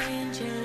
angel.